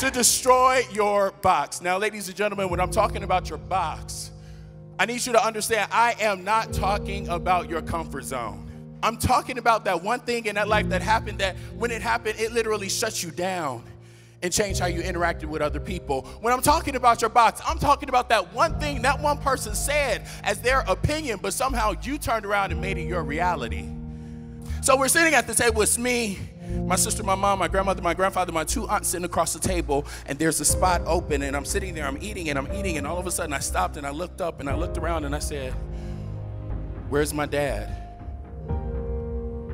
to destroy your box. Now, ladies and gentlemen, when I'm talking about your box, I need you to understand I am not talking about your comfort zone. I'm talking about that one thing in that life that happened that when it happened, it literally shuts you down and changed how you interacted with other people. When I'm talking about your box, I'm talking about that one thing that one person said as their opinion, but somehow you turned around and made it your reality. So we're sitting at the table, it's me, my sister, my mom, my grandmother, my grandfather, my two aunts sitting across the table, and there's a spot open, and I'm sitting there, I'm eating, and I'm eating, and all of a sudden I stopped and I looked up and I looked around and I said, Where's my dad?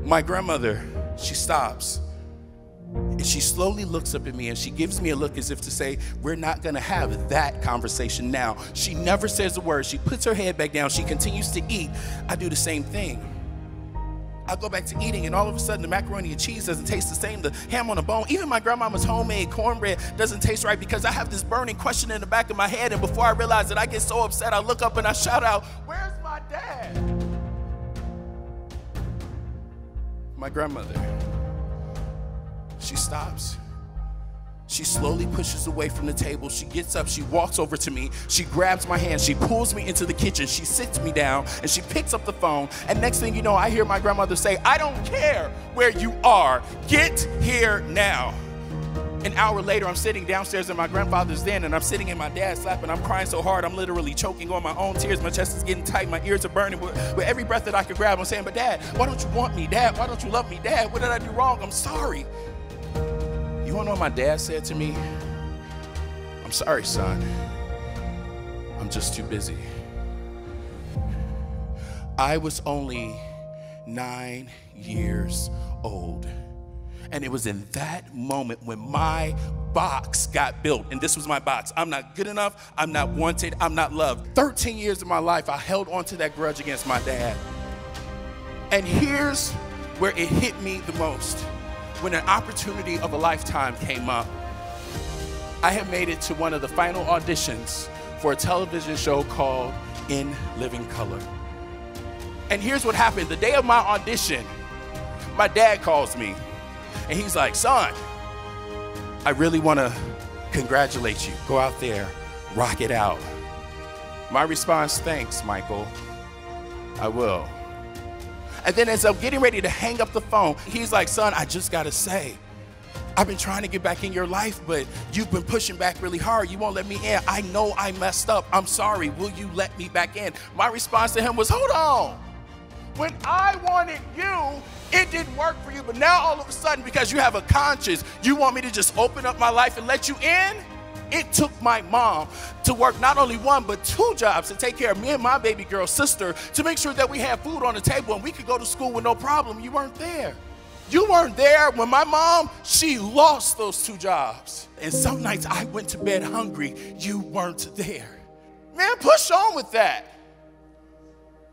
My grandmother, she stops. And she slowly looks up at me and she gives me a look as if to say, We're not gonna have that conversation now. She never says a word. She puts her head back down. She continues to eat. I do the same thing. I go back to eating, and all of a sudden, the macaroni and cheese doesn't taste the same. The ham on the bone, even my grandmama's homemade cornbread doesn't taste right because I have this burning question in the back of my head. And before I realize it, I get so upset, I look up and I shout out, Where's my dad? My grandmother. She stops. She slowly pushes away from the table. She gets up, she walks over to me, she grabs my hand, she pulls me into the kitchen, she sits me down, and she picks up the phone. And next thing you know, I hear my grandmother say, I don't care where you are, get here now. An hour later, I'm sitting downstairs in my grandfather's den, and I'm sitting in my dad's lap, and I'm crying so hard, I'm literally choking on my own tears. My chest is getting tight, my ears are burning. With, with every breath that I could grab, I'm saying, But dad, why don't you want me? Dad, why don't you love me? Dad, what did I do wrong? I'm sorry. You know what my dad said to me? I'm sorry, son. I'm just too busy. I was only nine years old. And it was in that moment when my box got built. And this was my box. I'm not good enough. I'm not wanted. I'm not loved. 13 years of my life, I held on to that grudge against my dad. And here's where it hit me the most when an opportunity of a lifetime came up. I had made it to one of the final auditions for a television show called In Living Color. And here's what happened the day of my audition, my dad calls me and he's like, Son, I really want to congratulate you. Go out there, rock it out. My response, Thanks, Michael. I will. And then as I'm getting ready to hang up the phone, he's like, Son, I just got to say, I've been trying to get back in your life, but you've been pushing back really hard. You won't let me in. I know I messed up. I'm sorry. Will you let me back in? My response to him was, Hold on. When I wanted you, it didn't work for you. But now all of a sudden, because you have a conscience, you want me to just open up my life and let you in? It took my mom to work not only one, but two jobs to take care of me and my baby girl sister to make sure that we had food on the table and we could go to school with no problem. You weren't there. You weren't there when my mom, she lost those two jobs. And some nights I went to bed hungry. You weren't there. Man, push on with that.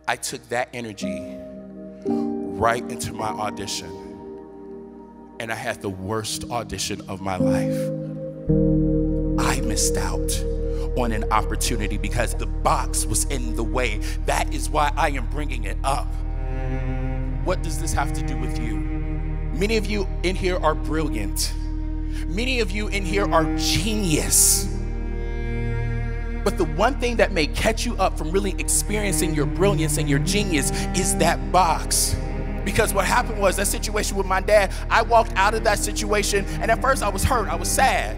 I took that energy right into my audition. And I had the worst audition of my life. Missed out on an opportunity because the box was in the way. That is why I am bringing it up. What does this have to do with you? Many of you in here are brilliant. Many of you in here are genius. But the one thing that may catch you up from really experiencing your brilliance and your genius is that box. Because what happened was that situation with my dad, I walked out of that situation, and at first I was hurt, I was sad.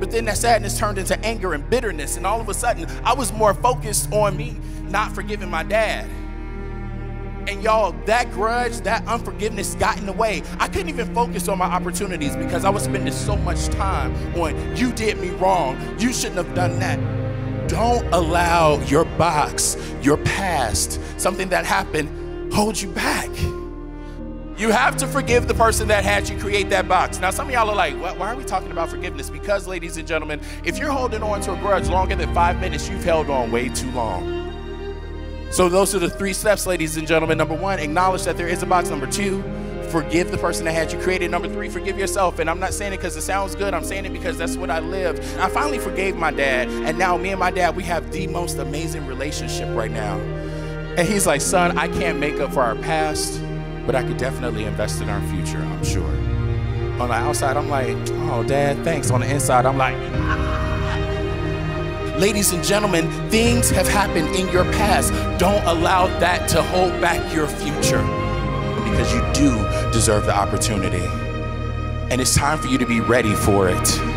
But then that sadness turned into anger and bitterness, and all of a sudden I was more focused on me not forgiving my dad. And y'all, that grudge, that unforgiveness got in the way. I couldn't even focus on my opportunities because I was spending so much time on you did me wrong, you shouldn't have done that. Don't allow your box, your past, something that happened, hold you back. You have to forgive the person that had you create that box. Now, some of y'all are like, why are we talking about forgiveness? Because, ladies and gentlemen, if you're holding on to a grudge longer than five minutes, you've held on way too long. So, those are the three steps, ladies and gentlemen. Number one, acknowledge that there is a box. Number two, forgive the person that had you created. Number three, forgive yourself. And I'm not saying it because it sounds good. I'm saying it because that's what I lived. I finally forgave my dad. And now me and my dad, we have the most amazing relationship right now. And he's like, son, I can't make up for our past but I could definitely invest in our future, I'm sure. on the outside, I'm like, oh, dad, thanks. On the inside, I'm like, ah. Ladies and gentlemen, things have happened in your past. Don't allow that to hold back your future because you do deserve the opportunity. And it's time for you to be ready for it.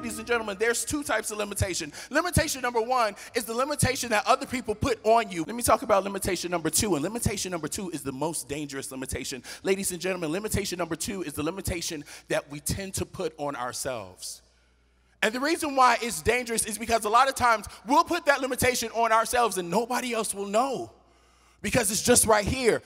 Ladies and gentlemen, there's two types of limitation. Limitation number one is the limitation that other people put on you. Let me talk about limitation number two. And limitation number two is the most dangerous limitation. Ladies and gentlemen, limitation number two is the limitation that we tend to put on ourselves. And the reason why it's dangerous is because a lot of times we'll put that limitation on ourselves and nobody else will know because it's just right here.